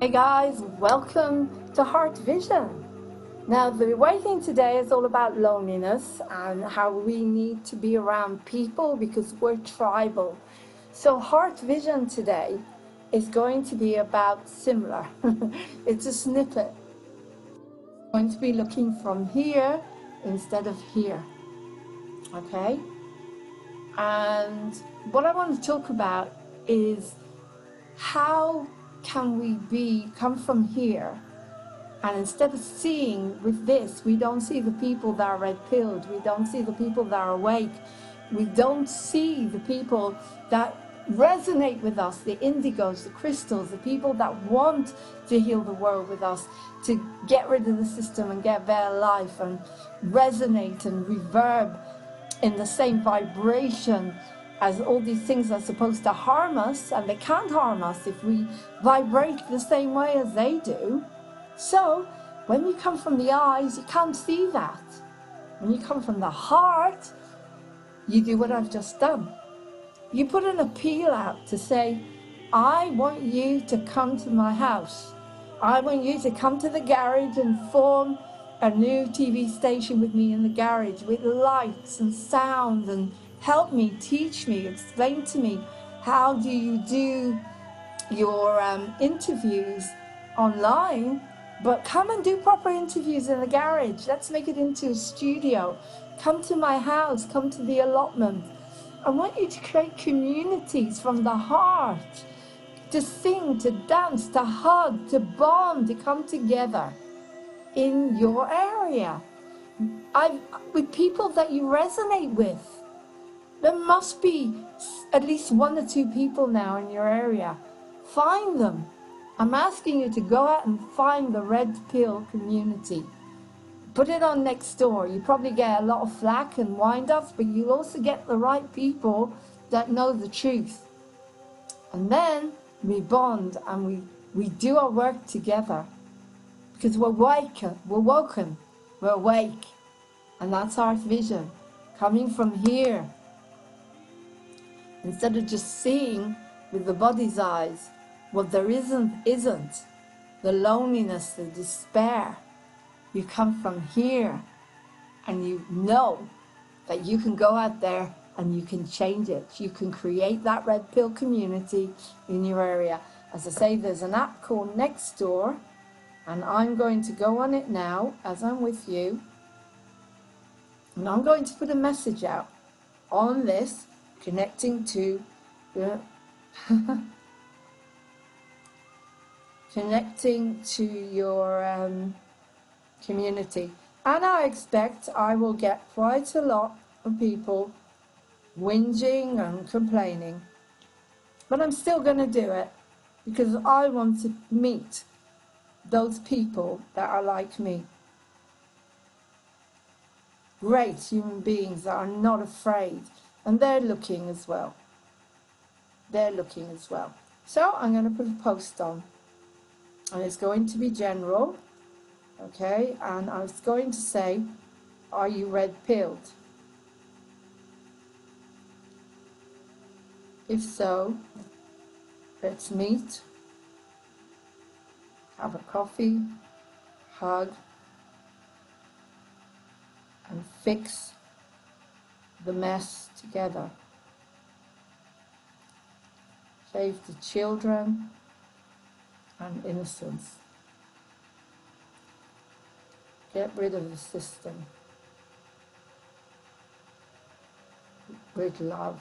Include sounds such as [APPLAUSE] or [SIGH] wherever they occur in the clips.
guys, welcome to Heart Vision. Now, the waiting today is all about loneliness and how we need to be around people because we're tribal. So, Heart Vision today is going to be about similar. [LAUGHS] it's a snippet. going to be looking from here instead of here. Okay? And what I want to talk about is how can we be come from here? And instead of seeing with this we don't see the people that are red pilled we don't see the people that are awake. We don't see the people that resonate with us the indigos the crystals the people that want to heal the world with us to get rid of the system and get better life and resonate and reverb in the same vibration as all these things are supposed to harm us, and they can't harm us if we vibrate the same way as they do. So, when you come from the eyes, you can't see that. When you come from the heart, you do what I've just done. You put an appeal out to say, I want you to come to my house. I want you to come to the garage and form a new TV station with me in the garage with lights and sound and help me, teach me, explain to me how do you do your um, interviews online, but come and do proper interviews in the garage. Let's make it into a studio. Come to my house, come to the allotment. I want you to create communities from the heart, to sing, to dance, to hug, to bond, to come together in your area. I, with people that you resonate with. There must be at least one or two people now in your area. Find them. I'm asking you to go out and find the red pill community. Put it on Nextdoor. You probably get a lot of flack and wind ups, but you also get the right people that know the truth. And then we bond and we, we do our work together. Because we're awake, we're woken, we're awake. And that's our vision. Coming from here, instead of just seeing with the body's eyes what there isn't isn't the loneliness the despair you come from here and you know that you can go out there and you can change it. You can create that red pill community in your area. As i say there's an app called Nextdoor, and i'm going to go on it now as i'm with you. And i'm going to put a message out on this connecting to the [LAUGHS] connecting to your um, community. And I expect I will get quite a lot of people whinging and complaining. But I'm still going to do it because I want to meet those people that are like me. Great human beings that are not afraid and they're looking as well. They're looking as well. So I'm going to put a post on. And it's going to be general. Okay, and I was going to say, are you red pilled? If so, let's meet, have a coffee, hug, and fix the mess together. Save the children and innocence. Get rid of the system with love.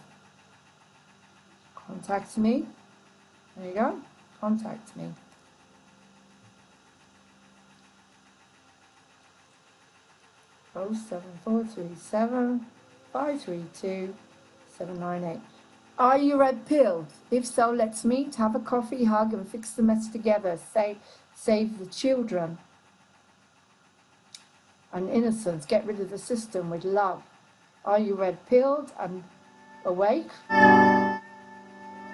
Contact me. There you go. Contact me. Oh seven four three seven 532 798. Are you red pilled? If so, let's meet, have a coffee, hug, and fix the mess together. Say, save the children and innocence. Get rid of the system with love. Are you red pilled and awake? I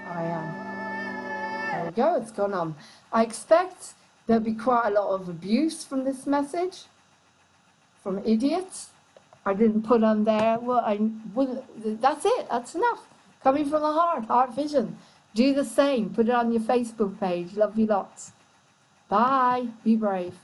am. There we go, it's gone on. I expect there'll be quite a lot of abuse from this message, from idiots I didn't put on there. Well, I well, that's it. That's enough. Coming from the heart, heart vision. Do the same. Put it on your Facebook page. Love you lots. Bye. Be brave.